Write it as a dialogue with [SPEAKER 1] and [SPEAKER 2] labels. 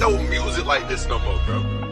[SPEAKER 1] no music like this no more, bro.